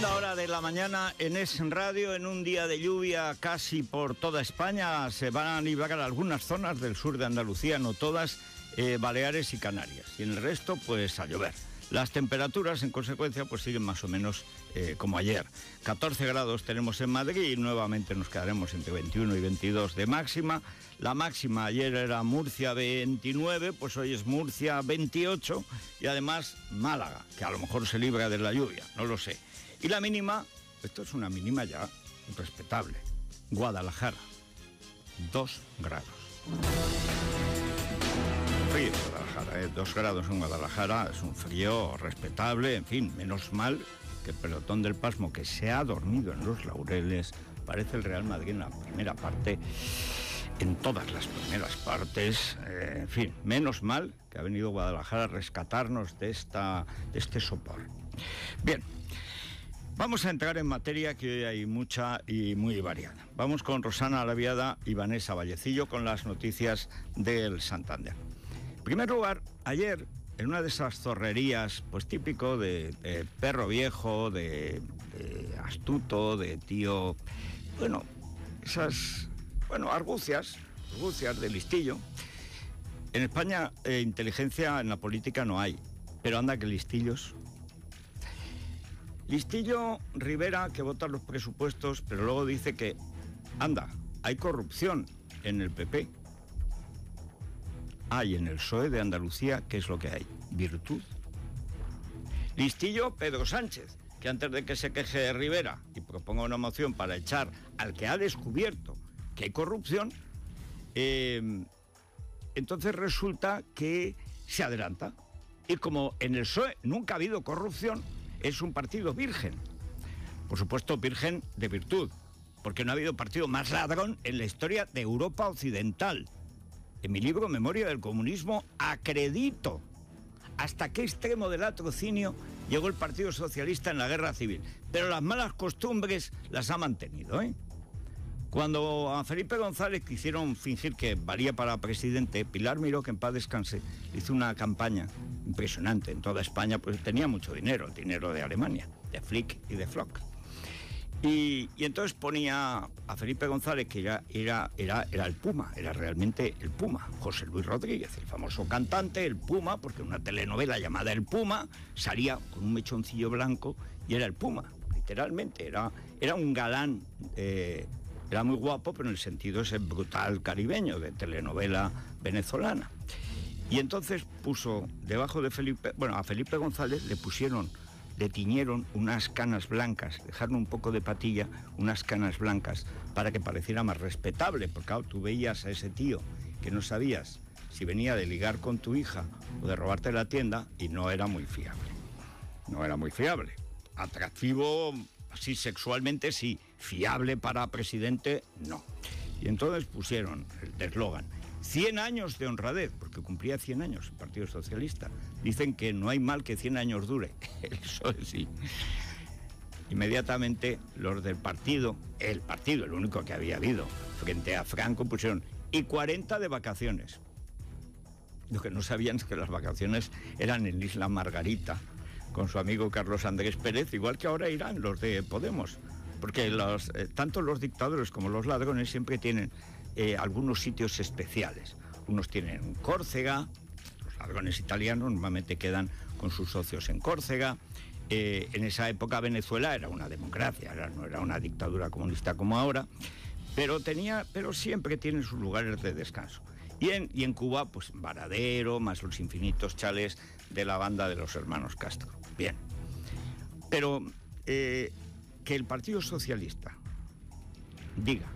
Segunda hora de la mañana en Es Radio, en un día de lluvia casi por toda España. Se van a liberar algunas zonas del sur de Andalucía, no todas, eh, Baleares y Canarias. Y en el resto, pues a llover. Las temperaturas, en consecuencia, pues siguen más o menos eh, como ayer. 14 grados tenemos en Madrid y nuevamente nos quedaremos entre 21 y 22 de máxima. La máxima ayer era Murcia 29, pues hoy es Murcia 28 y además Málaga, que a lo mejor se libra de la lluvia, no lo sé. Y la mínima, esto es una mínima ya respetable, Guadalajara, 2 grados. Frío Guadalajara, ¿eh? 2 grados en Guadalajara, es un frío respetable, en fin, menos mal que el pelotón del pasmo que se ha dormido en los laureles parece el Real Madrid en la primera parte, en todas las primeras partes, eh, en fin, menos mal que ha venido Guadalajara a rescatarnos de, esta, de este sopor. Bien, Vamos a entrar en materia que hoy hay mucha y muy variada. Vamos con Rosana Alaviada y Vanessa Vallecillo con las noticias del Santander. En primer lugar, ayer, en una de esas zorrerías, pues típico de, perro viejo, de, de, astuto, de tío, bueno, esas, bueno, argucias, argucias de listillo. En España, eh, inteligencia en la política no hay, pero anda que listillos Listillo Rivera, que vota los presupuestos, pero luego dice que, anda, hay corrupción en el PP. Hay en el PSOE de Andalucía, ¿qué es lo que hay? Virtud. Listillo Pedro Sánchez, que antes de que se queje de Rivera y proponga una moción para echar al que ha descubierto que hay corrupción, eh, entonces resulta que se adelanta. Y como en el PSOE nunca ha habido corrupción, es un partido virgen. Por supuesto, virgen de virtud, porque no ha habido partido más ladrón en la historia de Europa Occidental. En mi libro Memoria del Comunismo acredito hasta qué extremo del latrocinio llegó el Partido Socialista en la Guerra Civil. Pero las malas costumbres las ha mantenido, ¿eh? Cuando a Felipe González quisieron fingir que valía para presidente, Pilar Miró, que en paz descanse, hizo una campaña impresionante en toda España, pues tenía mucho dinero, el dinero de Alemania, de Flick y de Flock. Y, entonces ponía a Felipe González, que era, era, era, el Puma, era realmente el Puma, José Luis Rodríguez, el famoso cantante, el Puma, porque una telenovela llamada El Puma salía con un mechoncillo blanco y era el Puma, literalmente, era, era un galán. Eh, era muy guapo, pero en el sentido ese brutal caribeño de telenovela venezolana. Y entonces puso debajo de Felipe, bueno, a Felipe González le pusieron, le tiñeron unas canas blancas, dejaron un poco de patilla, unas canas blancas, para que pareciera más respetable, porque claro, tú veías a ese tío que no sabías si venía de ligar con tu hija o de robarte la tienda y no era muy fiable. No era muy fiable. Atractivo así sexualmente sí, fiable para presidente no. Y entonces pusieron el eslogan, 100 años de honradez, porque cumplía 100 años el Partido Socialista. Dicen que no hay mal que 100 años dure, eso sí. Inmediatamente los del partido, el partido, el único que había habido, frente a Franco pusieron, y 40 de vacaciones. Lo que no sabían es que las vacaciones eran en Isla Margarita, con su amigo Carlos Andrés Pérez, igual que ahora irán los de Podemos, porque eh, tanto los dictadores como los ladrones siempre tienen eh, algunos sitios especiales. Unos tienen Córcega, los ladrones italianos normalmente quedan con sus socios en Córcega. Eh, en esa época Venezuela era una democracia, era, no era una dictadura comunista como ahora, pero, tenía, pero siempre tienen sus lugares de descanso. Y en, y en Cuba, pues Varadero, más los infinitos chales de la banda de los hermanos Castro. Bien. Pero que el Partido Socialista diga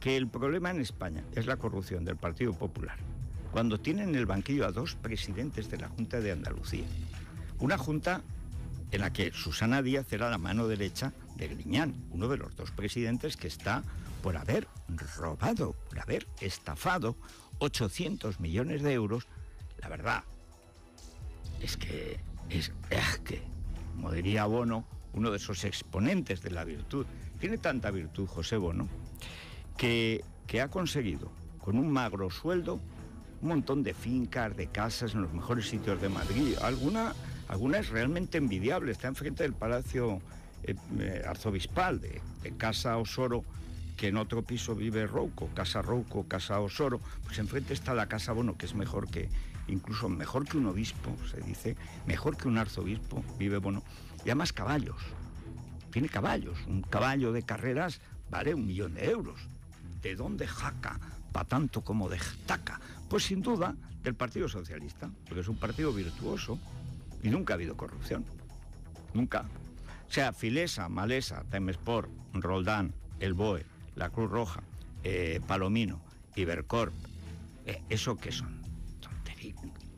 que el problema en España es la corrupción del Partido Popular, cuando tienen en el banquillo a dos presidentes de la Junta de Andalucía, una junta en la que Susana Díaz era la mano derecha de Griñán, uno de los dos presidentes que está por haber robado, por haber estafado 800 millones de euros, la verdad es que es, es que, como diría Bono, uno de esos exponentes de la virtud, tiene tanta virtud José Bono, que, que ha conseguido con un magro sueldo un montón de fincas, de casas en los mejores sitios de Madrid. Alguna, alguna es realmente envidiable, está enfrente del Palacio eh, eh, arzobispal de, Casa Osoro, que en otro piso vive Rouco, Casa Rouco, Casa Osoro, pues enfrente está la Casa Bono, que es mejor que, incluso mejor que un obispo, se dice, mejor que un arzobispo, vive Bono, y además caballos, tiene caballos, un caballo de carreras vale un millón de euros. ¿De dónde jaca? para tanto como destaca? Pues sin duda del Partido Socialista, porque es un partido virtuoso y nunca ha habido corrupción. Nunca. O sea, Filesa, Malesa, Temesport, Roldán, El BOE, la Cruz Roja, eh, Palomino, Ibercorp, eh, ¿eso qué son?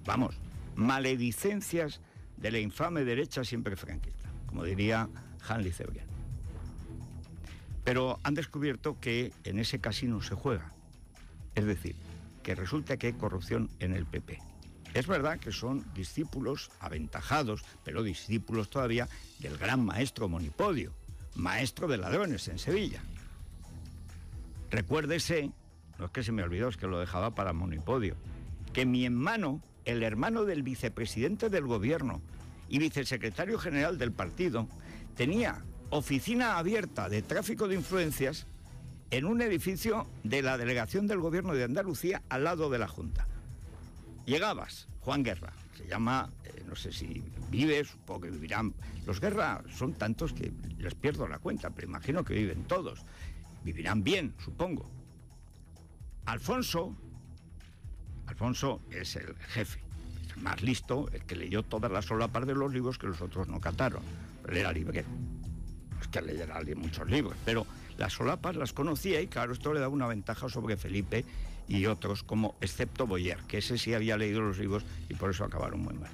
Vamos, maledicencias de la infame derecha siempre franquista, como diría Hanley Zebgen. Pero han descubierto que en ese casino se juega. Es decir, que resulta que hay corrupción en el PP. Es verdad que son discípulos aventajados, pero discípulos todavía del gran maestro Monipodio, maestro de ladrones en Sevilla. Recuérdese, no es que se me olvidó, es que lo dejaba para Monipodio, que mi hermano, el hermano del vicepresidente del gobierno y vicesecretario general del partido, tenía oficina abierta de tráfico de influencias en un edificio de la delegación del gobierno de Andalucía al lado de la Junta. Llegabas, Juan Guerra, se llama, eh, no sé si vive, supongo que vivirán. Los Guerra son tantos que les pierdo la cuenta, pero imagino que viven todos. Vivirán bien, supongo. Alfonso, Alfonso es el jefe, el más listo, el que leyó todas las solapas de los libros que los otros no cataron. Él era librero que leyera muchos libros, pero las solapas las conocía y claro, esto le da una ventaja sobre Felipe y otros, como excepto Boyer, que ese sí había leído los libros y por eso acabaron muy mal.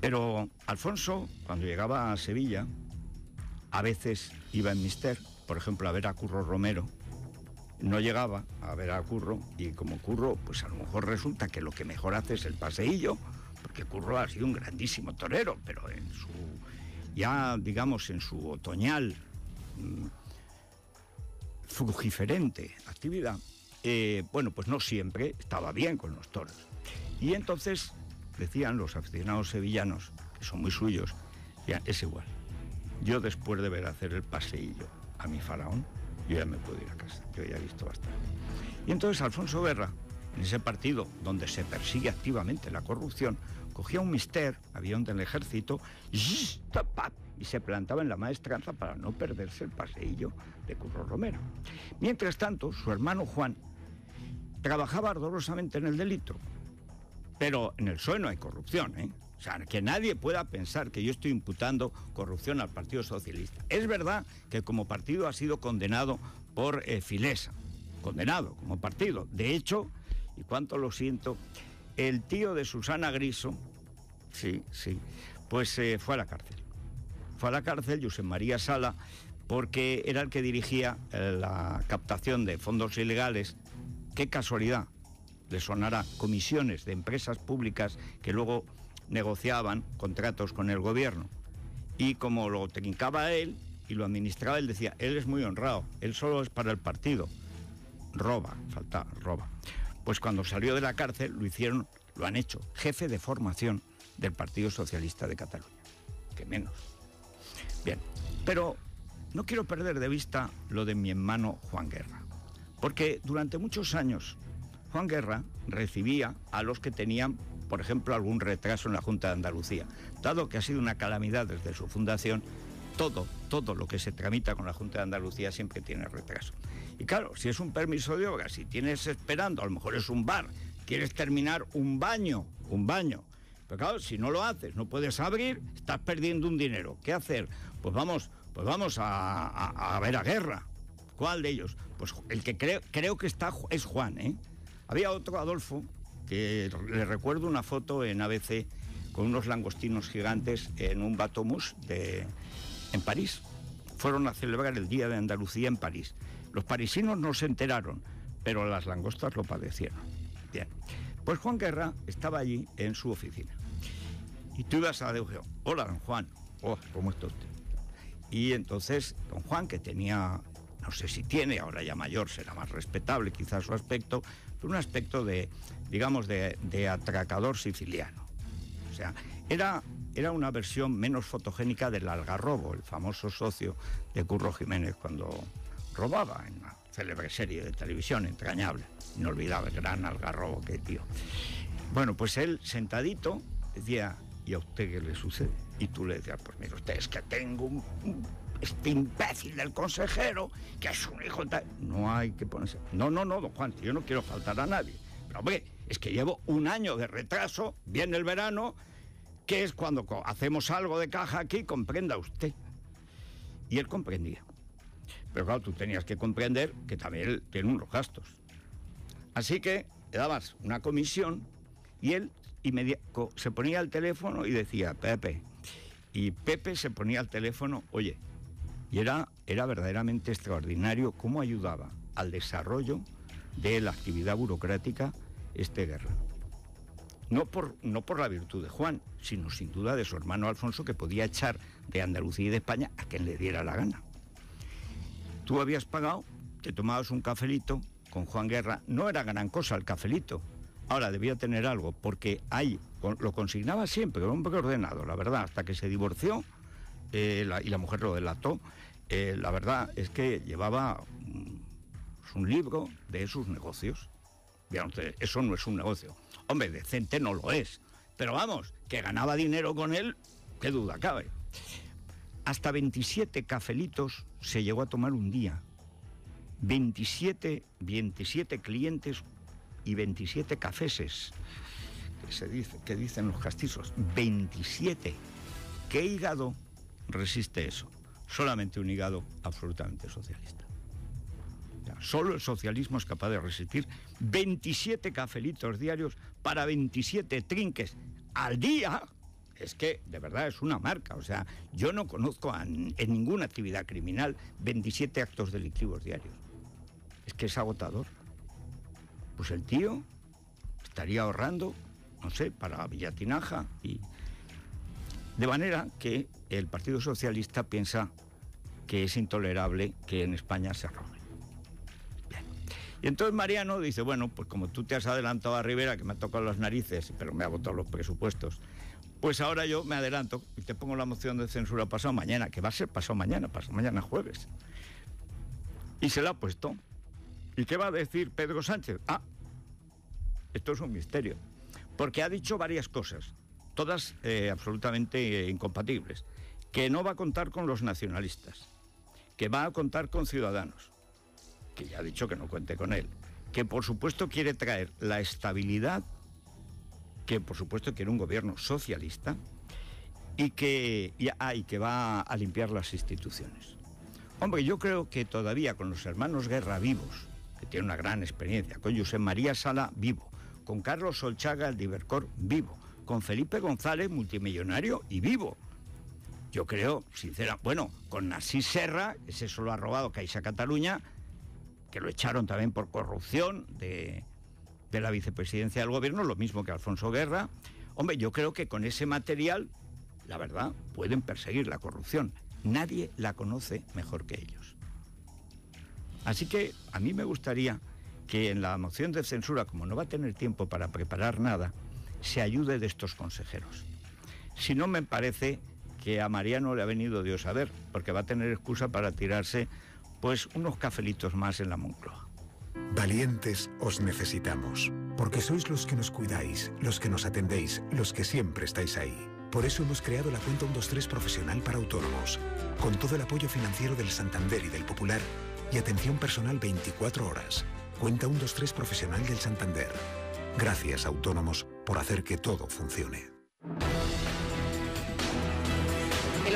Pero Alfonso, cuando llegaba a Sevilla, a veces iba en Mister, por ejemplo, a ver a Curro Romero, no llegaba a ver a Curro y como Curro, pues a lo mejor resulta que lo que mejor hace es el paseillo, porque Curro ha sido un grandísimo torero, pero en su ya digamos en su otoñal mm, frugiferente actividad, eh, bueno, pues no siempre estaba bien con los toros. Y entonces decían los aficionados sevillanos, que son muy suyos, es igual. Yo después de ver hacer el paseillo a mi faraón, yo ya me puedo ir a casa, yo ya he visto bastante. Y entonces Alfonso Guerra, en ese partido donde se persigue activamente la corrupción, cogía un mister, avión del ejército, y se plantaba en la maestranza para no perderse el paseillo de Curro Romero. Mientras tanto, su hermano Juan trabajaba ardorosamente en el delito. Pero en el PSOE no hay corrupción, ¿eh? Sea, que nadie pueda pensar que yo estoy imputando corrupción al Partido Socialista. Es verdad que como partido ha sido condenado por eh, Filesa, condenado como partido. De hecho, y cuánto lo siento, el tío de Susana Griso, sí, sí, pues eh, fue a la cárcel. Fue a la cárcel José María Sala porque era el que dirigía eh, la captación de fondos ilegales. Qué casualidad, le sonará comisiones de empresas públicas que luego negociaban contratos con el gobierno. Y como lo trincaba él y lo administraba, él decía, él es muy honrado, él solo es para el partido. Roba, falta, roba. Pues cuando salió de la cárcel lo hicieron, lo han hecho, jefe de formación del Partido Socialista de Cataluña. Que menos. Bien, pero no quiero perder de vista lo de mi hermano Juan Guerra, porque durante muchos años Juan Guerra recibía a los que tenían, por ejemplo, algún retraso en la Junta de Andalucía. Dado que ha sido una calamidad desde su fundación, todo, todo lo que se tramita con la Junta de Andalucía siempre tiene retraso. Y claro, si es un permiso de obra, si tienes esperando, a lo mejor es un bar, quieres terminar un baño, un baño. Pero claro, si no lo haces, no puedes abrir, estás perdiendo un dinero. ¿Qué hacer? Pues vamos, pues vamos a, ver a guerra. ¿Cuál de ellos? Pues el que creo, creo que está es Juan, ¿eh? Había otro, Adolfo, que le recuerdo una foto en ABC con unos langostinos gigantes en un batomus de, en París. Fueron a celebrar el Día de Andalucía en París. Los parisinos no se enteraron, pero las langostas lo padecieron. Bien. Pues Juan Guerra estaba allí en su oficina. Y tú ibas a decir, hola, don Juan. Oh, ¿cómo está usted? Y entonces, don Juan, que tenía, no sé si tiene, ahora ya mayor, será más respetable quizás su aspecto, pero un aspecto de, digamos, de, atracador siciliano. O sea, era era una versión menos fotogénica del Algarrobo, el famoso socio de Curro Jiménez cuando robaba en una célebre serie de televisión entrañable. Inolvidable, gran Algarrobo que tío. Bueno, pues él sentadito decía, ¿y a usted qué le sucede? Y tú le decías, pues mire usted, es que tengo un, este imbécil del consejero, que es un hijo de... No hay que ponerse... No, no, no, don Juan, yo no quiero faltar a nadie. Pero hombre, es que llevo un año de retraso, viene el verano, que es cuando hacemos algo de caja aquí, comprenda usted. Y él comprendía. Pero claro, tú tenías que comprender que también él tiene unos gastos. Así que le dabas una comisión y él se ponía al teléfono y decía, Pepe. Y Pepe se ponía al teléfono, oye, y era, era verdaderamente extraordinario cómo ayudaba al desarrollo de la actividad burocrática este guerra. No por, no por la virtud de Juan, sino sin duda de su hermano Alfonso que podía echar de Andalucía y de España a quien le diera la gana. Tú habías pagado, te tomabas un cafelito con Juan Guerra, no era gran cosa el cafelito, Ahora debía tener algo, porque ahí lo consignaba siempre, era un hombre ordenado, la verdad, hasta que se divorció eh, y la mujer lo delató. Eh, la verdad es que llevaba mm, un libro de sus negocios. Vean ustedes, eso no es un negocio. Hombre, decente no lo es. Pero vamos, que ganaba dinero con él, qué duda cabe. Hasta 27 cafelitos se llegó a tomar un día. 27, 27 clientes y 27 cafeses. Que se dicen los castizos. 27. ¿Qué hígado resiste eso? Solamente un hígado absolutamente socialista. Solo el socialismo es capaz de resistir 27 cafelitos diarios para 27 trinques al día. Es que de verdad es una marca. O sea, yo no conozco en ninguna actividad criminal 27 actos delictivos diarios. Es que es agotador pues el tío estaría ahorrando, no sé, para Villatinaja y... De manera que el Partido Socialista piensa que es intolerable que en España se robe. Y entonces Mariano dice, bueno, pues como tú te has adelantado a Rivera, que me ha tocado las narices, pero me ha votado los presupuestos, pues ahora yo me adelanto y te pongo la moción de censura pasado mañana, que va a ser pasado mañana, pasado mañana jueves. Y se la ha puesto. ¿Y qué va a decir Pedro Sánchez? Ah, esto es un misterio. Porque ha dicho varias cosas, todas eh, absolutamente eh, incompatibles. Que no va a contar con los nacionalistas, que va a contar con ciudadanos, que ya ha dicho que no cuente con él, que por supuesto quiere traer la estabilidad, que por supuesto quiere un gobierno socialista y que, y que va a limpiar las instituciones. Hombre, yo creo que todavía con los hermanos Guerra vivos, tiene una gran experiencia, con José María Sala vivo, con Carlos Solchaga, el Divercor vivo, con Felipe González, multimillonario y vivo. Yo creo, sincera, bueno, con Narcís Serra, ese solo ha robado Caixa Cataluña, que lo echaron también por corrupción de, de la vicepresidencia del gobierno, lo mismo que Alfonso Guerra. Hombre, yo creo que con ese material, la verdad, pueden perseguir la corrupción. Nadie la conoce mejor que ellos. Así que a mí me gustaría que en la moción de censura, como no va a tener tiempo para preparar nada, se ayude de estos consejeros. Si no, me parece que a Mariano le ha venido Dios a ver, porque va a tener excusa para tirarse pues unos cafelitos más en la Moncloa. Valientes os necesitamos, porque sois los que nos cuidáis, los que nos atendéis, los que siempre estáis ahí. Por eso hemos creado la cuenta 123 profesional para autónomos, con todo el apoyo financiero del Santander y del Popular y atención personal 24 horas. Cuenta 123 Profesional del Santander. Gracias, autónomos, por hacer que todo funcione.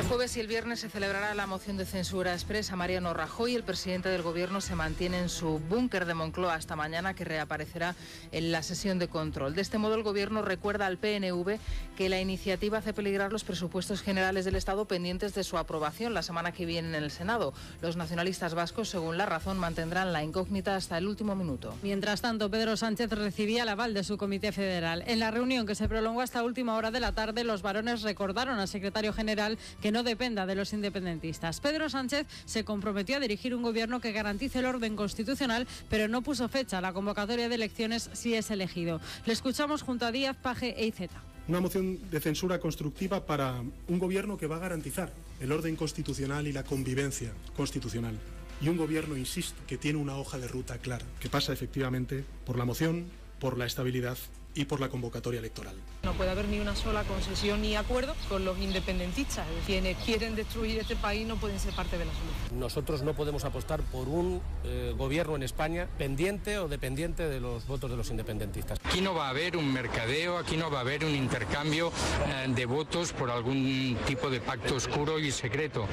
Jueves y el viernes se celebrará la moción de censura expresa. Mariano Rajoy, el presidente del gobierno, se mantiene en su búnker de Moncloa hasta mañana, que reaparecerá en la sesión de control. De este modo, el gobierno recuerda al PNV que la iniciativa hace peligrar los presupuestos generales del Estado pendientes de su aprobación la semana que viene en el Senado. Los nacionalistas vascos, según la razón, mantendrán la incógnita hasta el último minuto. Mientras tanto, Pedro Sánchez recibía el aval de su comité federal. En la reunión que se prolongó hasta última hora de la tarde, los varones recordaron al secretario general que no dependa de los independentistas. Pedro Sánchez se comprometió a dirigir un gobierno que garantice el orden constitucional, pero no puso fecha a la convocatoria de elecciones si es elegido. Le escuchamos junto a Díaz, Paje e Iceta. Una moción de censura constructiva para un gobierno que va a garantizar el orden constitucional y la convivencia constitucional. Y un gobierno, insisto, que tiene una hoja de ruta clara, que pasa efectivamente por la moción, por la estabilidad y por la convocatoria electoral. No puede haber ni una sola concesión ni acuerdo con los independentistas. Quienes quieren destruir este país no pueden ser parte de la solución. Nosotros no podemos apostar por un eh, gobierno en España pendiente o dependiente de los votos de los independentistas. Aquí no va a haber un mercadeo, aquí no va a haber un intercambio eh, de votos por algún tipo de pacto oscuro y secreto.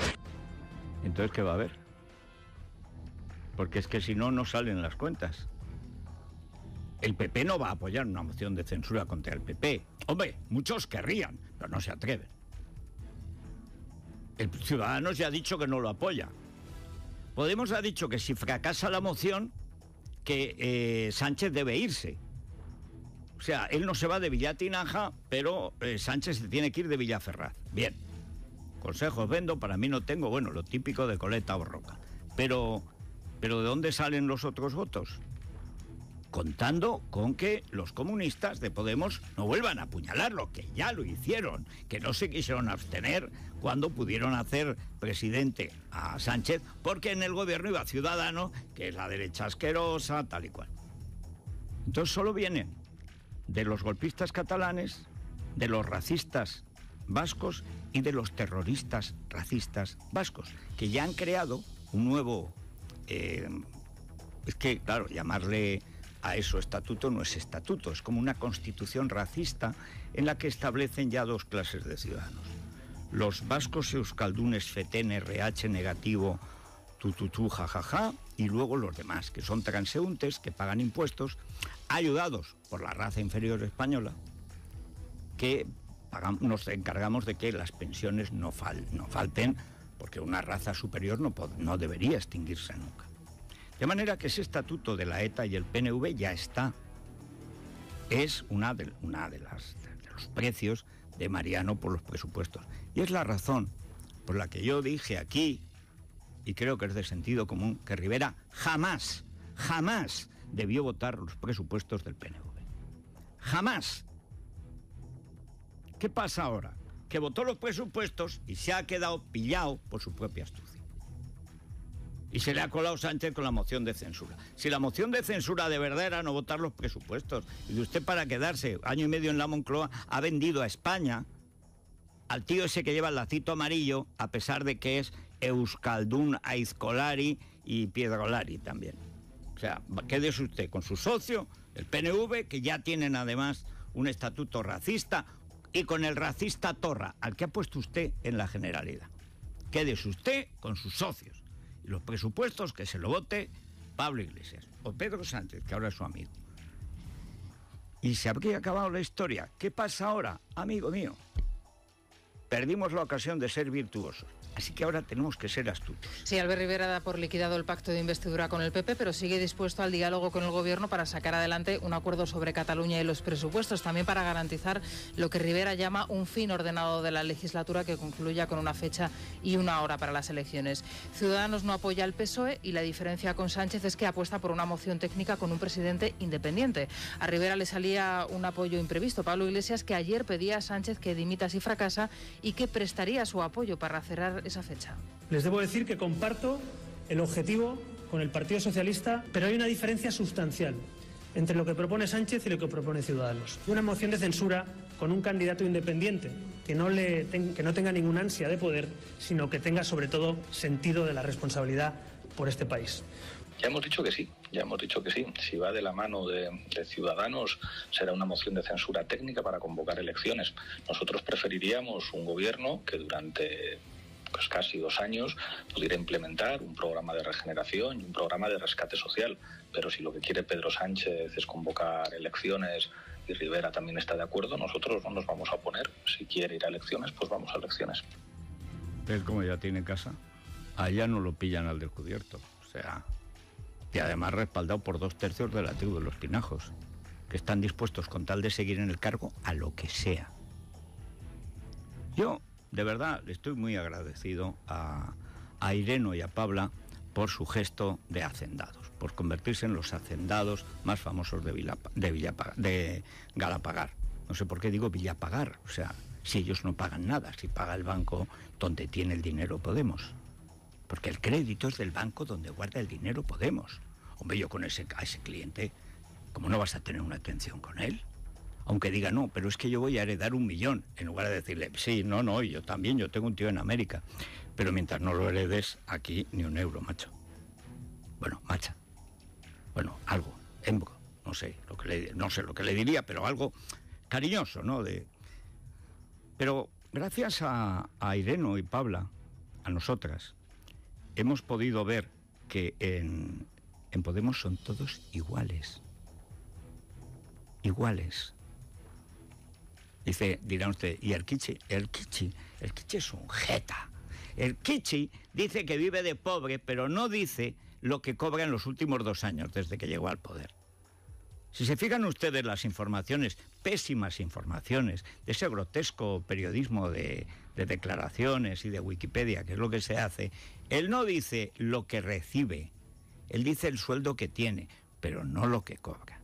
Entonces, ¿qué va a haber? Porque es que si no, no salen las cuentas. El PP no va a apoyar una moción de censura contra el PP. Hombre, muchos querrían, pero no se atreven. El Ciudadanos ya ha dicho que no lo apoya. Podemos ha dicho que si fracasa la moción, que eh, Sánchez debe irse. O sea, él no se va de Villatinaja, pero eh, Sánchez se tiene que ir de Villaferraz. Bien. Consejos vendo, para mí no tengo, bueno, lo típico de Coleta o Roca. Pero, pero ¿de dónde salen los otros votos? Contando con que los comunistas de Podemos no vuelvan a apuñalarlo, que ya lo hicieron, que no se quisieron abstener cuando pudieron hacer presidente a Sánchez, porque en el gobierno iba Ciudadano, que es la derecha asquerosa, tal y cual. Entonces solo vienen de los golpistas catalanes, de los racistas vascos y de los terroristas racistas vascos, que ya han creado un nuevo... Eh, es que, claro, llamarle a eso estatuto no es estatuto, es como una constitución racista en la que establecen ya dos clases de ciudadanos. Los vascos euskaldunes feten RH negativo tututú jajaja y luego los demás, que son transeúntes, que pagan impuestos, ayudados por la raza inferior española, que nos encargamos de que las pensiones no, falten, porque una raza superior no debería extinguirse nunca. De manera que ese estatuto de la ETA y el PNV ya está. Es una de, las, de los precios de Mariano por los presupuestos. Y es la razón por la que yo dije aquí, y creo que es de sentido común, que Rivera jamás, jamás debió votar los presupuestos del PNV. Jamás. ¿Qué pasa ahora? Que votó los presupuestos y se ha quedado pillado por su propia astucia. Y se le ha colado Sánchez con la moción de censura. Si la moción de censura de verdad era no votar los presupuestos, y de usted para quedarse año y medio en la Moncloa ha vendido a España al tío ese que lleva el lacito amarillo, a pesar de que es Euskaldun Aizcolari y Piedrolari también. O sea, quédese usted con su socio, el PNV, que ya tienen además un estatuto racista, y con el racista Torra, al que ha puesto usted en la Generalidad. Quédese usted con sus socios los presupuestos que se lo vote Pablo Iglesias o Pedro Sánchez, que ahora es su amigo. Y se habría acabado la historia. ¿Qué pasa ahora, amigo mío? Perdimos la ocasión de ser virtuosos. Así que ahora tenemos que ser astutos. Sí, Albert Rivera da por liquidado el pacto de investidura con el PP, pero sigue dispuesto al diálogo con el Gobierno para sacar adelante un acuerdo sobre Cataluña y los presupuestos, también para garantizar lo que Rivera llama un fin ordenado de la legislatura que concluya con una fecha y una hora para las elecciones. Ciudadanos no apoya al PSOE y la diferencia con Sánchez es que apuesta por una moción técnica con un presidente independiente. A Rivera le salía un apoyo imprevisto. Pablo Iglesias, que ayer pedía a Sánchez que dimita si fracasa y que prestaría su apoyo para cerrar esa fecha. Les debo decir que comparto el objetivo con el Partido Socialista, pero hay una diferencia sustancial entre lo que propone Sánchez y lo que propone Ciudadanos. Una moción de censura con un candidato independiente que no, le que no tenga ninguna ansia de poder, sino que tenga sobre todo sentido de la responsabilidad por este país. Ya hemos dicho que sí, ya hemos dicho que sí. Si va de la mano de, Ciudadanos, será una moción de censura técnica para convocar elecciones. Nosotros preferiríamos un gobierno que durante pues casi dos años pudiera implementar un programa de regeneración y un programa de rescate social. Pero si lo que quiere Pedro Sánchez es convocar elecciones y Rivera también está de acuerdo, nosotros no nos vamos a oponer. Si quiere ir a elecciones, pues vamos a elecciones. Él como ya tiene casa, allá no lo pillan al descubierto. O sea, y además respaldado por dos tercios de la tribu de los tinajos, que están dispuestos con tal de seguir en el cargo a lo que sea. Yo de verdad le estoy muy agradecido a, Ireno y a Pabla por su gesto de hacendados, por convertirse en los hacendados más famosos de, de, Galapagar. No sé por qué digo Villapagar. O sea, si ellos no pagan nada, si paga el banco donde tiene el dinero Podemos. Porque el crédito es del banco donde guarda el dinero Podemos. Hombre, yo con ese, a ese cliente, ¿cómo no vas a tener una atención con él? Aunque diga, no, pero es que yo voy a heredar un millón, en lugar de decirle, sí, no, no, yo también, yo tengo un tío en América. Pero mientras no lo heredes, aquí ni un euro, macho. Bueno, macha. Bueno, algo, embro, no sé, lo que le, no sé lo que le diría, pero algo cariñoso, ¿no? De... Pero gracias a, a Ireno y Pabla, a nosotras, hemos podido ver que en, en Podemos son todos iguales. Iguales. Dice, dirá usted, ¿y el Kichi? El Kichi, el Kichi es un jeta. El Kichi dice que vive de pobre, pero no dice lo que cobra en los últimos dos años desde que llegó al poder. Si se fijan ustedes las informaciones, pésimas informaciones, de ese grotesco periodismo de, de declaraciones y de Wikipedia, que es lo que se hace, él no dice lo que recibe, él dice el sueldo que tiene, pero no lo que cobra.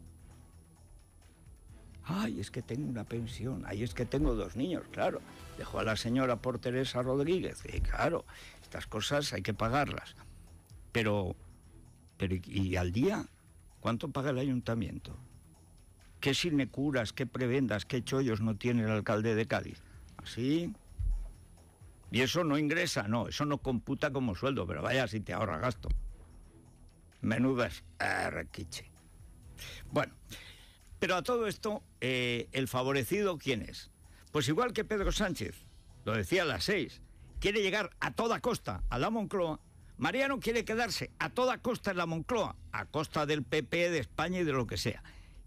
Ay, es que tengo una pensión, ay, es que tengo dos niños, claro. Dejó a la señora por Teresa Rodríguez, y claro, estas cosas hay que pagarlas. Pero, pero ¿y al día? ¿Cuánto paga el ayuntamiento? ¿Qué sinecuras, qué prebendas, qué chollos no tiene el alcalde de Cádiz? ¿Así? Y eso no ingresa, no, eso no computa como sueldo, pero vaya si te ahorra gasto. Menudas arquiche. Bueno, pero a todo esto, eh, ¿el favorecido quién es? Pues igual que Pedro Sánchez, lo decía a las seis, quiere llegar a toda costa a la Moncloa, Mariano quiere quedarse a toda costa en la Moncloa, a costa del PP, de España y de lo que sea.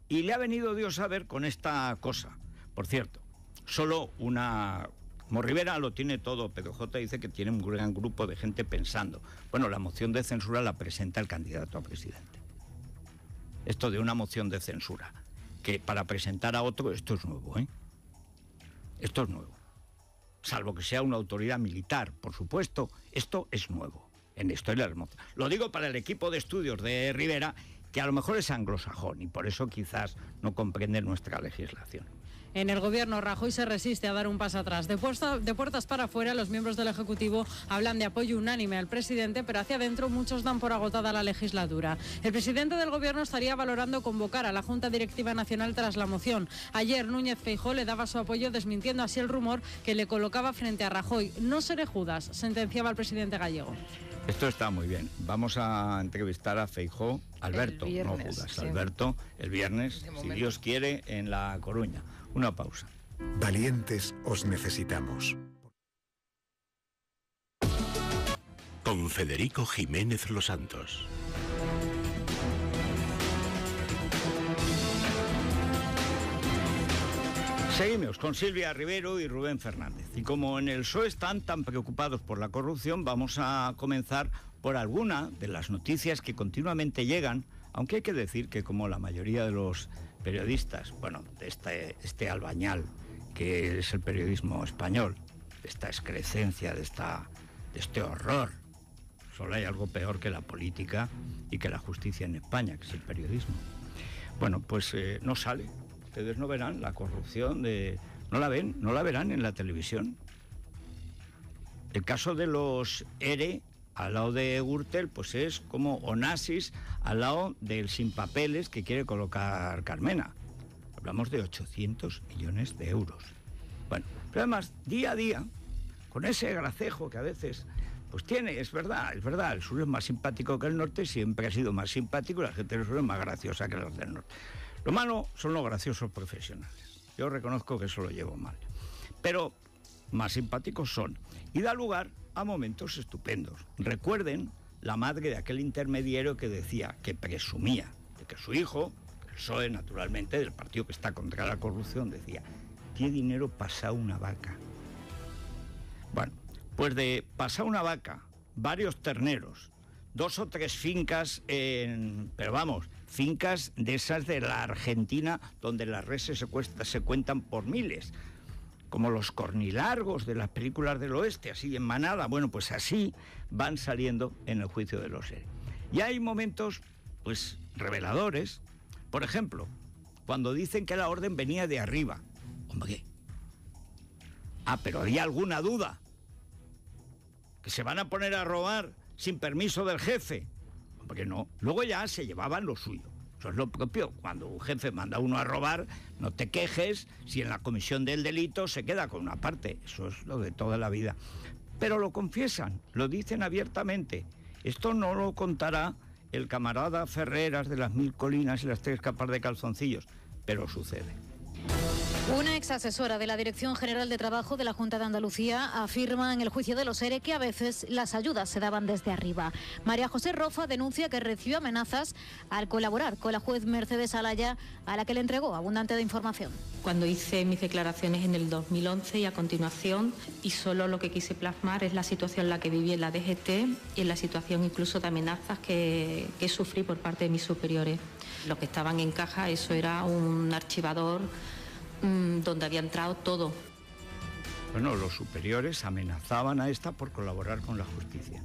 Y le ha venido Dios a ver con esta cosa. Por cierto, solo una como Rivera lo tiene todo, Pedro J dice que tiene un gran grupo de gente pensando. Bueno, la moción de censura la presenta el candidato a presidente. Esto de una moción de censura, que para presentar a otro, esto es nuevo, ¿eh? Esto es nuevo. Salvo que sea una autoridad militar, por supuesto, esto es nuevo en historia del Lo digo para el equipo de estudios de Rivera, que a lo mejor es anglosajón y por eso quizás no comprende nuestra legislación. En el gobierno, Rajoy se resiste a dar un paso atrás. De, puertas para afuera, los miembros del Ejecutivo hablan de apoyo unánime al presidente, pero hacia adentro muchos dan por agotada la legislatura. El presidente del gobierno estaría valorando convocar a la Junta Directiva Nacional tras la moción. Ayer Núñez Feijó le daba su apoyo desmintiendo así el rumor que le colocaba frente a Rajoy. No seré Judas, sentenciaba el presidente gallego. Esto está muy bien. Vamos a entrevistar a Feijó, Alberto, no Judas, Alberto, el viernes, si Dios quiere, en La Coruña. Una pausa. Valientes os necesitamos. Con Federico Jiménez Los Santos. Seguimos con Silvia Rivero y Rubén Fernández. Y como en el PSOE están tan preocupados por la corrupción, vamos a comenzar por alguna de las noticias que continuamente llegan, aunque hay que decir que como la mayoría de los periodistas, bueno, de este, este albañal que es el periodismo español, de esta excrescencia, de, esta, de este horror. Solo hay algo peor que la política y que la justicia en España, que es el periodismo. Bueno, pues eh, no sale. Ustedes no verán la corrupción de... No la ven, no la verán en la televisión. El caso de los ERE al lado de Gürtel, pues es como Onassis al lado del sin papeles que quiere colocar Carmena. Hablamos de 800 millones de euros. Bueno, pero además, día a día, con ese gracejo que a veces pues tiene, es verdad, es verdad, el sur es más simpático que el norte, siempre ha sido más simpático la gente del sur es más graciosa que los del norte. Lo malo son los graciosos profesionales. Yo reconozco que eso lo llevo mal. Pero más simpáticos son. Y da lugar a momentos estupendos. Recuerden la madre de aquel intermediario que decía, que presumía de que su hijo, el PSOE naturalmente, del partido que está contra la corrupción, decía, ¿qué dinero pasa una vaca? Bueno, pues de pasar una vaca, varios terneros, dos o tres fincas, en, pero vamos, fincas de esas de la Argentina, donde las reses se, se cuentan por miles como los cornilargos de las películas del oeste, así en manada. Bueno, pues así van saliendo en el juicio de los seres. Y hay momentos, pues, reveladores. Por ejemplo, cuando dicen que la orden venía de arriba, Hombre. Ah, pero había alguna duda. Que se van a poner a robar sin permiso del jefe. Hombre, no. Luego ya se llevaban lo suyo. Eso es lo propio. Cuando un jefe manda a uno a robar, no te quejes si en la comisión del delito se queda con una parte. Eso es lo de toda la vida. Pero lo confiesan, lo dicen abiertamente. Esto no lo contará el camarada Ferreras de las Mil Colinas y las Tres Capas de Calzoncillos, pero sucede. Una ex asesora de la Dirección General de Trabajo de la Junta de Andalucía afirma en el juicio de los ERE que a veces las ayudas se daban desde arriba. María José Rofa denuncia que recibió amenazas al colaborar con la juez Mercedes Alaya, a la que le entregó abundante de información. Cuando hice mis declaraciones en el 2011 y a continuación, y solo lo que quise plasmar es la situación en la que viví en la DGT y en la situación incluso de amenazas que, que sufrí por parte de mis superiores. Lo que estaban en caja, eso era un archivador Mm, donde había entrado todo. Bueno, los superiores amenazaban a esta por colaborar con la justicia.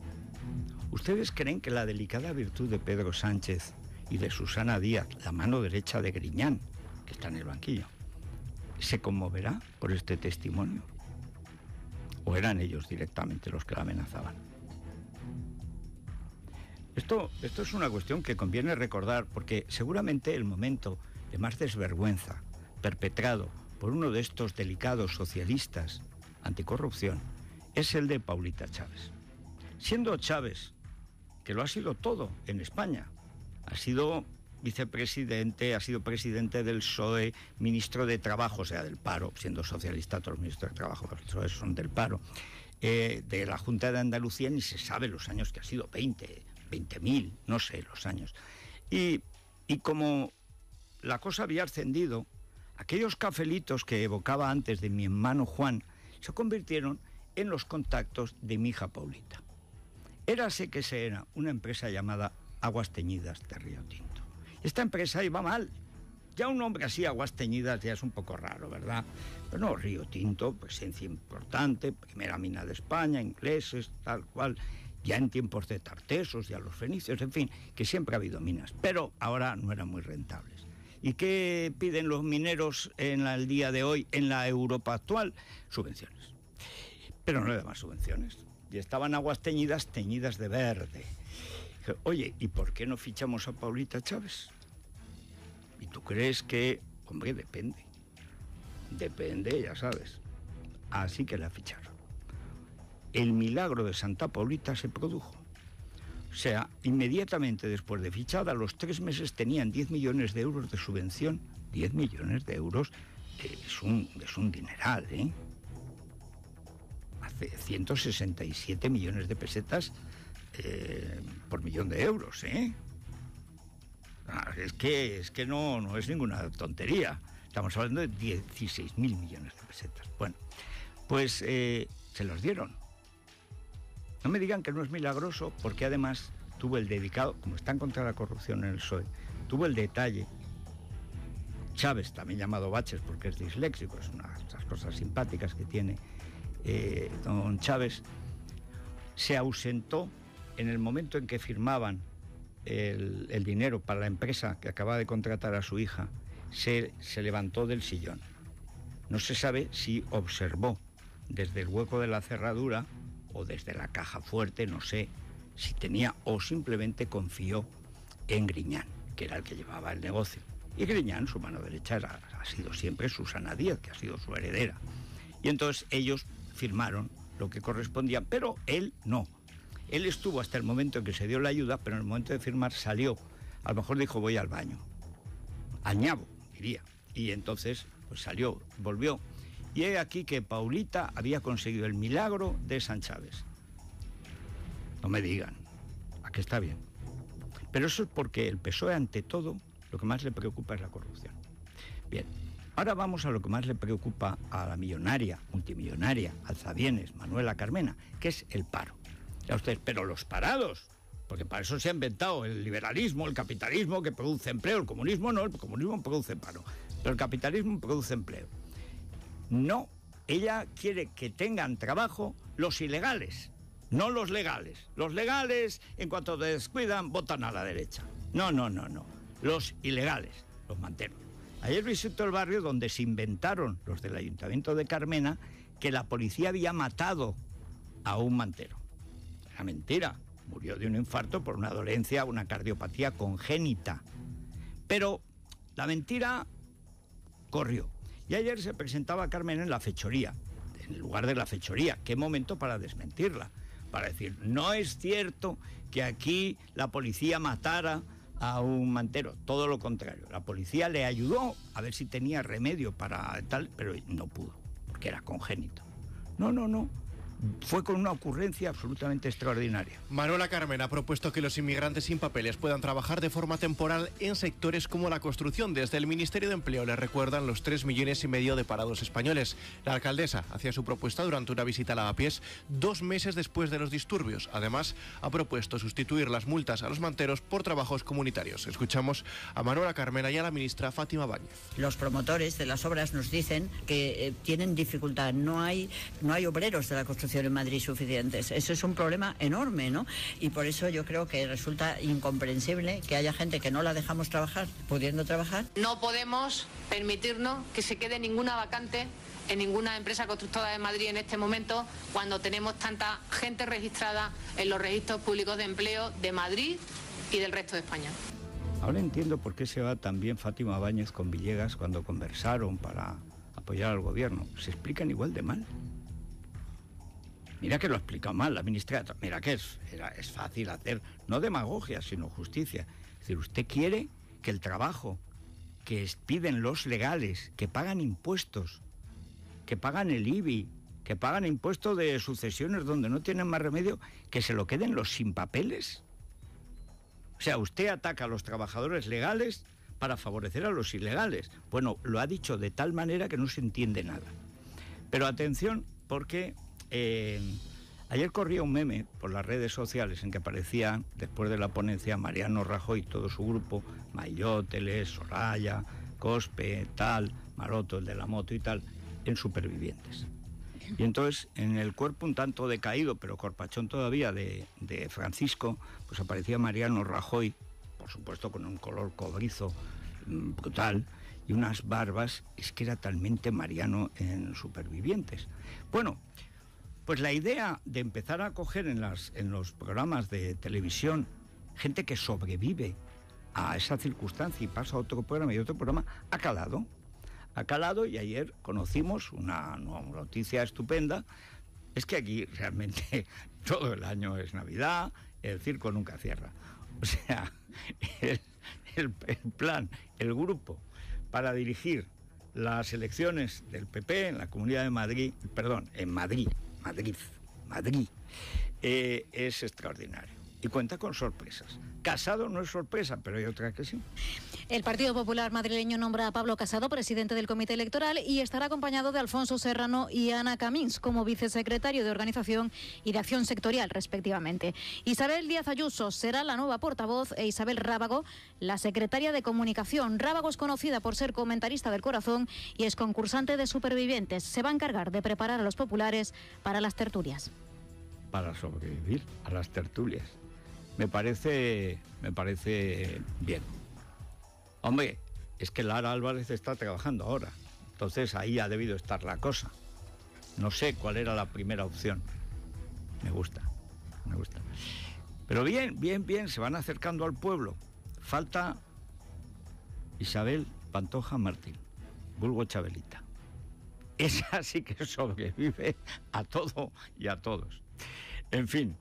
¿Ustedes creen que la delicada virtud de Pedro Sánchez y de Susana Díaz, la mano derecha de Griñán, que está en el banquillo, se conmoverá por este testimonio? ¿O eran ellos directamente los que la amenazaban? Esto, esto es una cuestión que conviene recordar porque seguramente el momento de más desvergüenza perpetrado por uno de estos delicados socialistas anticorrupción es el de Paulita Chávez. Siendo Chávez, que lo ha sido todo en España, ha sido vicepresidente, ha sido presidente del PSOE, ministro de Trabajo, o sea, del paro, siendo socialista todos los ministros de Trabajo, son del paro, eh, de la Junta de Andalucía ni se sabe los años que ha sido, 20, 20 mil, no sé los años. Y, y como la cosa había ascendido, Aquellos cafelitos que evocaba antes de mi hermano Juan se convirtieron en los contactos de mi hija Paulita. Érase que se era una empresa llamada Aguas Teñidas de Río Tinto. Esta empresa iba mal. Ya un nombre así, Aguas Teñidas, ya es un poco raro, ¿verdad? Pero no, Río Tinto, presencia importante, primera mina de España, ingleses, tal cual ya en tiempos de Tartesos, ya los fenicios, en fin, que siempre ha habido minas, pero ahora no eran muy rentables. ¿Y qué piden los mineros en el día de hoy en la Europa actual? Subvenciones. Pero no le daban subvenciones. Y estaban aguas teñidas, teñidas de verde. Oye, ¿y por qué no fichamos a Paulita Chávez? ¿Y tú crees que, hombre, depende? Depende, ya sabes. Así que la ficharon. El milagro de Santa Paulita se produjo. O sea, inmediatamente después de fichada, los tres meses tenían 10 millones de euros de subvención. 10 millones de euros es un, es un dineral, ¿eh? Hace 167 millones de pesetas eh, por millón de euros, ¿eh? Ah, es que, es que no, no es ninguna tontería. Estamos hablando de 16 mil millones de pesetas. Bueno, pues eh, se los dieron. No me digan que no es milagroso, porque además tuvo el dedicado, como están contra la corrupción en el PSOE, tuvo el detalle. Chávez, también llamado Baches porque es disléxico, es una de esas cosas simpáticas que tiene eh, don Chávez, se ausentó en el momento en que firmaban el, dinero para la empresa que acaba de contratar a su hija, se levantó del sillón. No se sabe si observó desde el hueco de la cerradura o desde la caja fuerte, no sé si tenía o simplemente confió en Griñán, que era el que llevaba el negocio. Y Griñán, su mano derecha, ha sido siempre Susana Díaz, que ha sido su heredera. Y entonces ellos firmaron lo que correspondía, pero él no. Él estuvo hasta el momento en que se dio la ayuda, pero en el momento de firmar salió. A lo mejor dijo voy al baño. Añabo, diría. Y entonces pues salió, volvió y he aquí que Paulita había conseguido el milagro de San Chávez. No me digan, aquí está bien. Pero eso es porque el PSOE, ante todo, lo que más le preocupa es la corrupción. Bien, ahora vamos a lo que más le preocupa a la millonaria, multimillonaria, alzabienes, Manuela Carmena, que es el paro. Ya ustedes, pero los parados, porque para eso se ha inventado el liberalismo, el capitalismo que produce empleo, el comunismo no, el comunismo produce paro, pero el capitalismo produce empleo. No, ella quiere que tengan trabajo los ilegales, no los legales. Los legales, en cuanto descuidan, votan a la derecha. No, no, no, no. Los ilegales los mantengo. Ayer visitó el barrio donde se inventaron los del Ayuntamiento de Carmena que la policía había matado a un mantero. Era mentira. Murió de un infarto por una dolencia, una cardiopatía congénita. Pero la mentira corrió. Y ayer se presentaba Carmena en la fechoría, en lugar de la fechoría. ¿Qué momento para desmentirla? Para decir, no es cierto que aquí la policía matara a un mantero, todo lo contrario. La policía le ayudó a ver si tenía remedio para tal, pero no pudo, porque era congénito. No, no, no fue con una ocurrencia absolutamente extraordinaria. Manuela Carmen ha propuesto que los inmigrantes sin papeles puedan trabajar de forma temporal en sectores como la construcción. Desde el Ministerio de Empleo le recuerdan los 3 millones y medio de parados españoles. La alcaldesa hacía su propuesta durante una visita a Lavapiés dos meses después de los disturbios. Además, ha propuesto sustituir las multas a los manteros por trabajos comunitarios. Escuchamos a Manuela Carmena y a la ministra Fátima Báñez. Los promotores de las obras nos dicen que eh, tienen dificultad. No hay, no hay obreros de la construcción en Madrid suficientes. Eso es un problema enorme, ¿no? Y por eso yo creo que resulta incomprensible que haya gente que no la dejamos trabajar, pudiendo trabajar. No podemos permitirnos que se quede ninguna vacante en ninguna empresa constructora de Madrid en este momento cuando tenemos tanta gente registrada en los registros públicos de empleo de Madrid y del resto de España. Ahora entiendo por qué se va también Fátima Báñez con Villegas cuando conversaron para apoyar al gobierno. Se explican igual de mal. Mira que lo explica mal la ministra. Mira que es, es fácil hacer, no demagogia, sino justicia. Es decir, usted quiere que el trabajo que piden los legales, que pagan impuestos, que pagan el IBI, que pagan impuestos de sucesiones donde no tienen más remedio, que se lo queden los sin papeles. O sea, usted ataca a los trabajadores legales para favorecer a los ilegales. Bueno, lo ha dicho de tal manera que no se entiende nada. Pero atención, porque eh, ayer corría un meme por las redes sociales en que aparecía, después de la ponencia, Mariano Rajoy y todo su grupo, Mayoteles, Soraya, Cospe, tal, Maroto, el de la moto y tal, en supervivientes. Y entonces, en el cuerpo un tanto decaído, pero corpachón todavía, de, de Francisco, pues aparecía Mariano Rajoy, por supuesto con un color cobrizo mm, brutal, y unas barbas, es que era talmente Mariano en Supervivientes. Bueno, pues la idea de empezar a coger en, las, en los programas de televisión gente que sobrevive a esa circunstancia y pasa a otro programa y otro programa, ha calado. Ha calado y ayer conocimos una noticia estupenda. Es que aquí realmente todo el año es Navidad, el circo nunca cierra. O sea, el, el plan, el grupo para dirigir las elecciones del PP en la Comunidad de Madrid, perdón, en Madrid, Madrid, Madrid, eh, es extraordinario y cuenta con sorpresas. Casado no es sorpresa, pero hay otra que sí. El Partido Popular madrileño nombra a Pablo Casado presidente del Comité Electoral y estará acompañado de Alfonso Serrano y Ana Camins como vicesecretario de Organización y de Acción Sectorial, respectivamente. Isabel Díaz Ayuso será la nueva portavoz e Isabel Rábago la secretaria de Comunicación. Rábago es conocida por ser comentarista del corazón y es concursante de supervivientes. Se va a encargar de preparar a los populares para las tertulias. Para sobrevivir a las tertulias me parece, me parece bien. Hombre, es que Lara Álvarez está trabajando ahora, entonces ahí ha debido estar la cosa. No sé cuál era la primera opción. Me gusta, me gusta. Pero bien, bien, bien, se van acercando al pueblo. Falta Isabel Pantoja Martín, vulgo Chabelita. Esa sí que sobrevive a todo y a todos. En fin,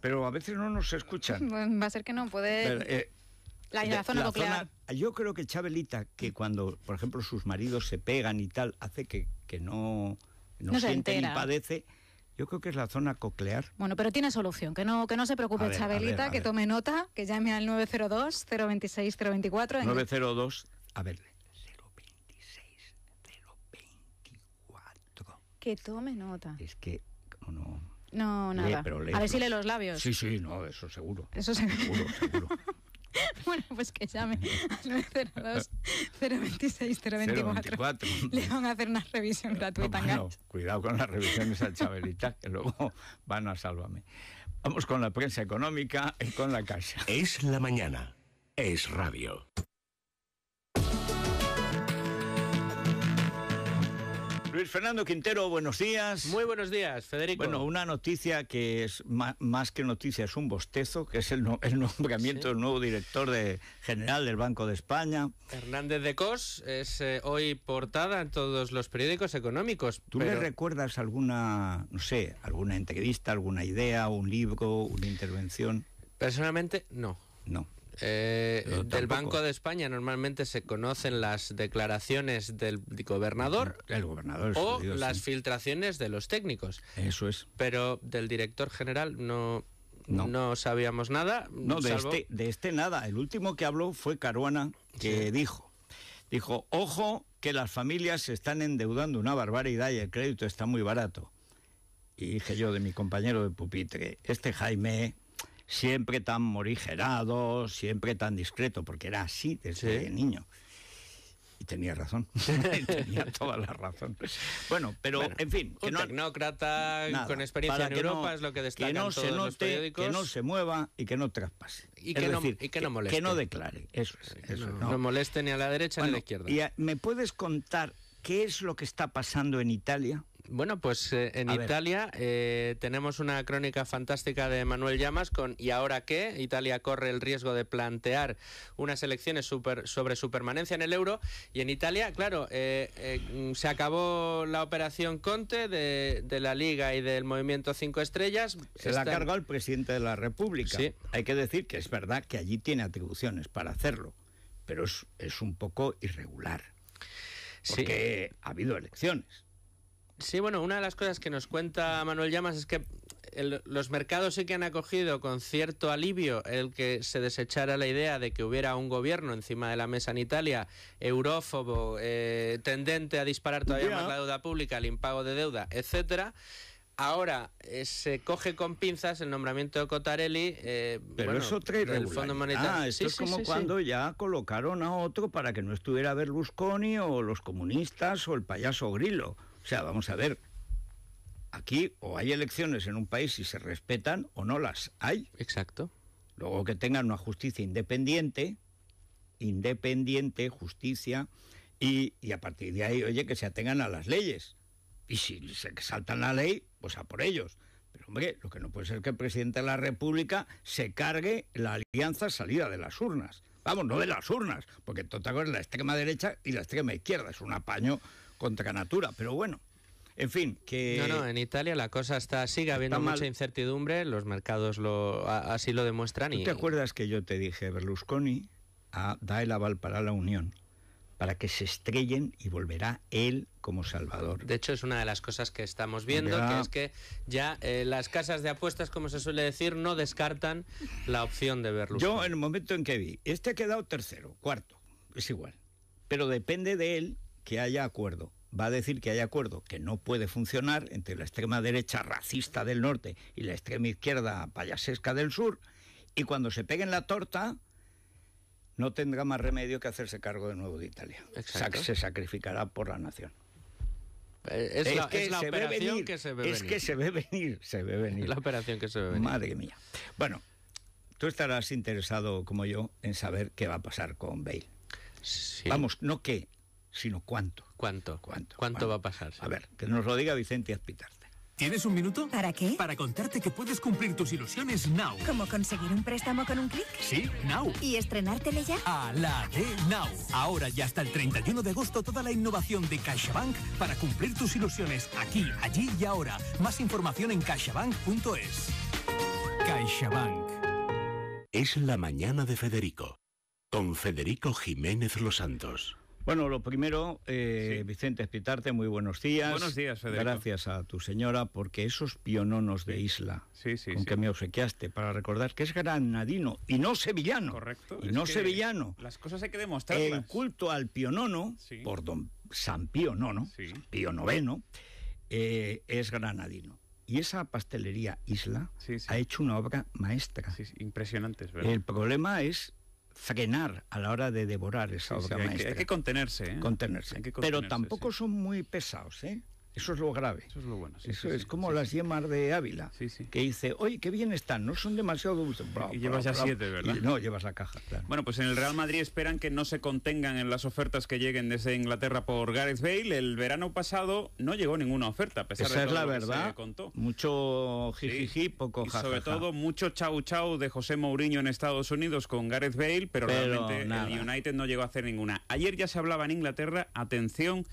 pero a veces no nos escuchan. Va a ser que no, puede... Eh, la, zona nuclear. yo creo que Chabelita, que cuando, por ejemplo, sus maridos se pegan y tal, hace que, que no, no, siente ni padece. Yo creo que es la zona coclear. Bueno, pero tiene solución. Que no, que no se preocupe, Chabelita, que tome nota, que llame al 902 026 024. 902, a ver, 026 024. Que tome nota. Es que, como no no, nada. a ver si lee los labios. Sí, sí, no, eso seguro. Eso seguro. seguro, bueno, pues que llame al 902 026 024. Le van a hacer una revisión gratuita. bueno, cuidado con las revisiones al Chabelita, que luego van a sálvame. Vamos con la prensa económica y con la casa. Es la mañana. Es radio. Luis Fernando Quintero, buenos días. Muy buenos días, Federico. Bueno, una noticia que es más que noticia, es un bostezo, que es el, no- el nombramiento del nuevo director de, general del Banco de España. Hernández de Cos es eh, hoy portada en todos los periódicos económicos. ¿Tú pero le recuerdas alguna, no sé, alguna entrevista, alguna idea, un libro, una intervención? Personalmente, no. No. Eh, del tampoco. Banco de España normalmente se conocen las declaraciones del gobernador El gobernador. o digo, las sí. filtraciones de los técnicos. Eso es. Pero del director general no, No. no. sabíamos nada. No, de este, de este nada. El último que habló fue Caruana, que dijo, dijo, ojo que las familias se están endeudando una barbaridad y el crédito está muy barato. Y dije yo de mi compañero de pupitre, este Jaime siempre tan morigerado, siempre tan discreto, porque era así desde niño. Y tenía razón, tenía toda la razón. Bueno, pero Bueno, en fin, que un no, tecnócrata nada, con experiencia en que no- Europa es lo que destacan no todos se los note, periódicos. que no se mueva y que no traspase. Y Es que no- decir, y que no moleste. Que no declare, eso es. eso es, no, no moleste ni a la derecha ni a la izquierda. y a- ¿Me puedes contar qué es lo que está pasando en Italia? Bueno, pues eh, en A. Italia eh, tenemos una crónica fantástica de Manuel Llamas con ¿Y ahora qué? Italia corre el riesgo de plantear unas elecciones super- sobre su permanencia en el euro. Y en Italia, claro, eh, se acabó la operación Conte de, de la Liga y del Movimiento Cinco Estrellas. Se la ha Están- cargado el presidente de la República. Sí. Hay que decir que es verdad que allí tiene atribuciones para hacerlo, pero es, es un poco irregular. Sí. Porque ha habido elecciones. Sí, bueno, una de las cosas que nos cuenta Manuel Llamas es que el- los mercados sí que han acogido con cierto alivio el que se desechara la idea de que hubiera un gobierno encima de la mesa en Italia eurófobo, eh, tendente a disparar todavía más la deuda pública, el impago de deuda, etcétera. Ahora eh, se coge con pinzas el nombramiento de Cotarelli, eh, Pero bueno, es otra del Fondo irregularidad. Monetario. Esto Sí, es sí, como sí. cuando ya colocaron a otro para que no estuviera Berlusconi o los comunistas o el payaso Grillo. O sea, vamos a ver. Aquí o hay elecciones en un país y se respetan o no las hay. Exacto. Luego que tengan una justicia independiente, independiente, justicia, y, y a partir de ahí, oye, que se atengan a las leyes. Y si se saltan la ley, pues a por ellos. Pero hombre, lo que no puede ser es que el presidente de la República se cargue la alianza salida de las urnas. Vamos, no de las urnas, porque total es la extrema derecha y la extrema izquierda. Es un apaño contra natura. Pero bueno, en fin, que... No, no, en Italia la cosa está, sigue habiendo está mucha incertidumbre, los mercados lo, a- así lo demuestran. ¿Tú y, te acuerdas que yo te dije, Berlusconi ah, da el aval para la Unión, para que se estrellen y volverá él como salvador? De hecho, es una de las cosas que estamos viendo, que es que ya eh, las casas de apuestas, como se suele decir, no descartan la opción de verlo. Yo, en el momento en que vi, este ha quedado tercero, cuarto, es igual. Pero depende de él que haya acuerdo. Va a decir que hay acuerdo que no puede funcionar entre la extrema derecha racista del norte y la extrema izquierda payasesca del sur. Y cuando se peguen la torta, no tendrá más remedio que hacerse cargo de nuevo de Italia. Exacto. Se sacrificará por la nación. Eh, es, la, es ve operación venir, que se ve Es venir. que se ve venir, se ve venir. Es la operación que se ve venir. Madre mía. Bueno, tú estarás interesado, como yo, en saber qué va a pasar con Bale. Vamos, no qué, sino cuánto. ¿Cuánto? ¿Cuánto? ¿Cuánto va a pasar? A ver, que nos lo diga Vicente Aspitarte. ¿Tienes un minuto? ¿Para qué? Para contarte que puedes cumplir tus ilusiones now. ¿Cómo conseguir un préstamo con un clic? Sí, now. ¿Y estrenártele ya? A la de Now. Ahora y hasta el 31 de agosto toda la innovación de CaixaBank para cumplir tus ilusiones aquí, allí y ahora. Más información en caixabank.es. CaixaBank. Es la mañana de Federico, con Federico Jiménez Los Santos. Bueno, lo primero, eh, Vicente Espitarte, muy buenos días. Buenos días, Federico. Gracias a tu señora, porque esos piononos de isla Sí, sí, con sí. que me obsequiaste para recordar que es granadino y no sevillano. Correcto. Y no sevillano. Las cosas hay que demostrarlas. El culto al pionono, por don San Pío San Pío IX, eh, es granadino. Y esa pastelería Isla ha hecho una obra maestra. impresionante, es verdad. El problema es frenar a la hora de devorar esa Sí, sí, obra hay que- maestra. hay que contenerse, ¿eh? Contenerse. Hay que Pero tampoco son muy pesados, ¿eh? Eso es lo grave. Eso es lo bueno. sí, Eso sí, es sí, como las yemas de Ávila, que dice, oye, qué bien están, no son demasiado dulces. Y llevas ya siete, ¿verdad? Y no, llevas la caja, claro. Bueno, pues en el Real Madrid esperan que no se contengan en las ofertas que lleguen desde Inglaterra por Gareth Bale. El verano pasado no llegó ninguna oferta, a pesar Esa de es todo la lo que verdad. se contó. Mucho jijiji, poco Y jajaja. sobre todo mucho chau chau de José Mourinho en Estados Unidos con Gareth Bale, pero, Pero realmente nada. el United no llegó a hacer ninguna. Ayer ya se hablaba en Inglaterra, atención,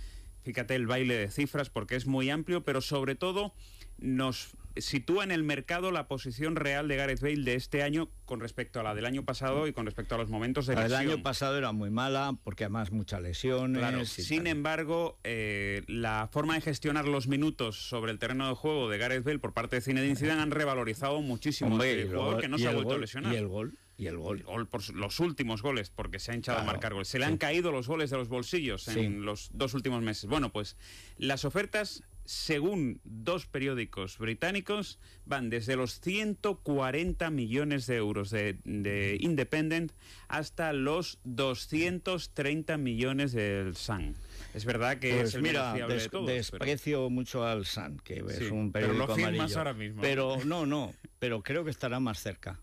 fíjate el baile de cifras porque es muy amplio, pero sobre todo nos sitúa en el mercado la posición real de Gareth Bale de este año con respecto a la del año pasado y con respecto a los momentos de La del lesión. año pasado era muy mala, porque además muchas lesiones. Claro. Sin tal. embargo, eh, la forma de gestionar los minutos sobre el terreno de juego de Gareth Bale por parte de Zinedine Zidane han revalorizado muchísimo Hombre, a el jugador que no se ha el vuelto a gol- lesionar. y el gol, y el gol. por los últimos goles, porque se ha hinchado Claro, a marcar goles. Se le sí. han caído los goles de los bolsillos Sí. en los dos últimos meses. Bueno, pues las ofertas, según dos periódicos británicos, van desde los 140 millones de euros de, de Independent hasta los 230 millones del Sun. Es verdad que Pues es el mira, menos fiable des- de todos, pero- desprecio mucho al Sun, que Sí, es un pero lo periódico amarillo. ahora mismo. Pero no, no, pero creo que estará más cerca.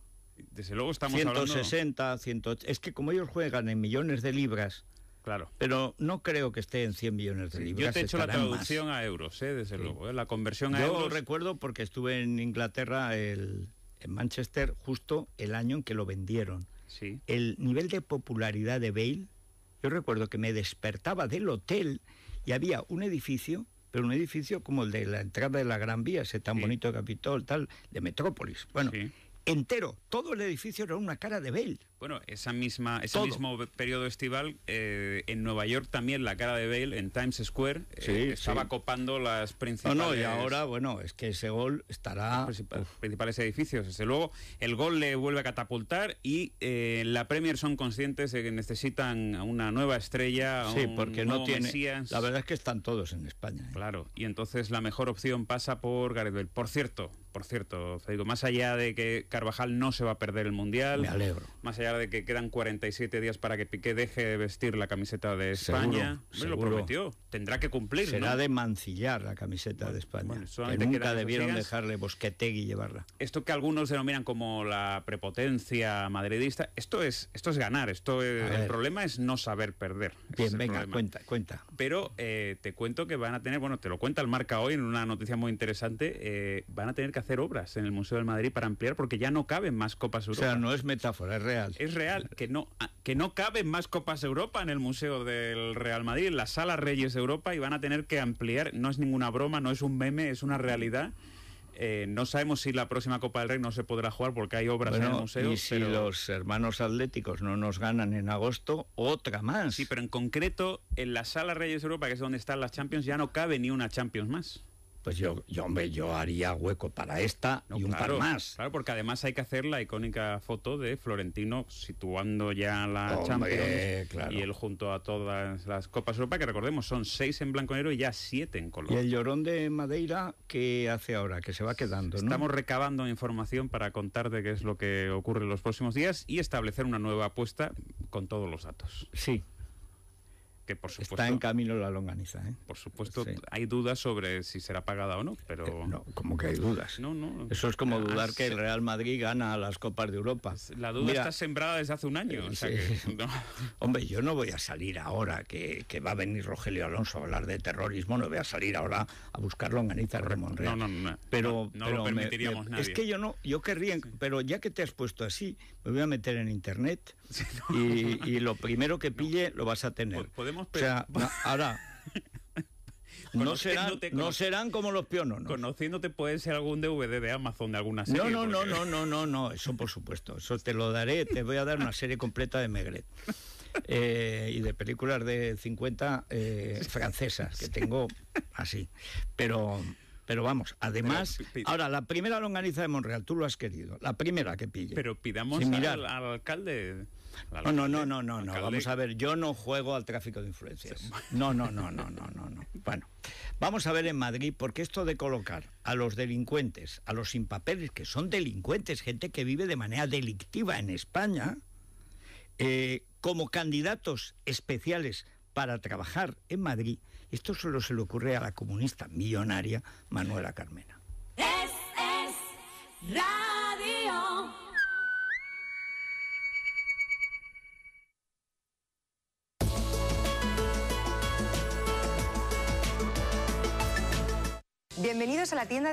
Desde luego estamos hablando... 160, 180. Es que como ellos juegan en millones de libras, Claro. pero no creo que esté en 100 millones de libras. Yo te he hecho la más. traducción a euros, eh, desde luego. eh, La conversión a Yo euros... recuerdo porque estuve en Inglaterra, el- en Manchester, justo el año en que lo vendieron. Sí. El nivel de popularidad de Bale, yo recuerdo que me despertaba del hotel y había un edificio, pero un edificio como el de la entrada de la Gran Vía, ese tan bonito Capitol, tal, de Metrópolis. Bueno, entero, todo el edificio era una cara de Bale. Bueno, esa misma, ese Todo. mismo periodo estival, eh, en Nueva York también la cara de Bale en Times Square eh, estaba sí. copando las No, principales... no, y ahora, bueno, es que ese gol estará... los principales, principales edificios. Desde luego, el gol le vuelve a catapultar y eh, la Premier son conscientes de que necesitan una nueva estrella, Sí, un porque no tiene... Mesías. La verdad es que están todos en España. ¿eh? Claro, y entonces la mejor opción pasa por Gareth Bale. Por cierto, por cierto, Federico, más allá de que Carvajal no se va a perder el Mundial, Me alegro. más allá de que quedan 47 días para que Piqué deje de vestir la camiseta de Seguro, España, hombre, lo seguro. prometió, tendrá que cumplir. Será ¿no? de mancillar la camiseta de España. bueno, que nunca debieron días. dejarle Bosquetegui llevarla. Esto que algunos denominan como la prepotencia madridista, esto es, esto es ganar, esto es- el problema es no saber perder. Bien, venga, problema. cuenta, cuenta. Pero eh, te cuento que van a tener, bueno, te lo cuenta el Marca hoy en una noticia muy interesante, eh, van a tener que hacer obras en el Museo del Madrid para ampliar porque ya no caben más Copas O Europa. sea, no es metáfora, es real. Es real, que no, ah, que no caben más Copas Europa en el Museo del Real Madrid, en la Sala Reyes de Europa, y van a tener que ampliar. No es ninguna broma, no es un meme, es una realidad. Eh, no sabemos si la próxima Copa del Rey no se podrá jugar porque hay obras en el Bueno, museo. y si pero- los hermanos atléticos no nos ganan en agosto, otra más. Sí, pero en concreto, en la Sala Reyes Europa, que es donde están las Champions, ya no cabe ni una Champions más. Pues yo, yo, hombre, yo haría hueco para esta No, y un claro, par más. Claro, porque además hay que hacer la icónica foto de Florentino situando ya la Hombre, Champions claro. y él junto a todas las Copas Europa, que recordemos son seis en blanco y negro y ya siete en color. Y el llorón de Madeira, ¿qué hace ahora? Que se va quedando, ¿no? Estamos recabando información para contarte qué es lo que ocurre en los próximos días y establecer una nueva apuesta con todos los datos. Sí, Que por supuesto, está en camino la longaniza, ¿eh? por supuesto Sí. hay dudas sobre si será pagada o no, pero Eh, No, como que hay dudas. no, no. Eso es como Ah, dudar que el Real Madrid gana las Copas de Europa. La duda Mira, está sembrada desde hace un año. o sea sí. que, no. Hombre, yo no voy a salir ahora que, que va a venir Rogelio Alonso a hablar de terrorismo, no voy a salir ahora a buscar longanizas de Monreal. No, no, no. Pero, no, no pero lo permitiríamos me- nadie. Es que yo no, yo querría, pero ya que te has puesto así, me voy a meter en internet y, y lo primero que pille lo vas a tener. Po- podemos o sea, no, ahora no serán, no serán como los piononos. Conociéndote puede ser algún DVD de Amazon de alguna serie. No, no, no, porque- no, no, no, no, eso por supuesto, eso te lo daré, te voy a dar una serie completa de Megret. Eh, y de películas de 50 eh, francesas, que tengo así. Pero, pero vamos, además, Pero, ahora, la primera longaniza de Monreal, tú lo has querido, la primera que pille. Pero pidamos al, al alcalde. No, no, no, no, no, no, vamos a ver, yo no juego al tráfico de influencias. No, no, no, no, no, no, no. Bueno, vamos a ver en Madrid, porque esto de colocar a los delincuentes, a los sin papeles, que son delincuentes, gente que vive de manera delictiva en España, eh, como candidatos especiales para trabajar en Madrid, esto solo se le ocurre a la comunista millonaria Manuela Carmena. Es, es. Bienvenidos a la tienda de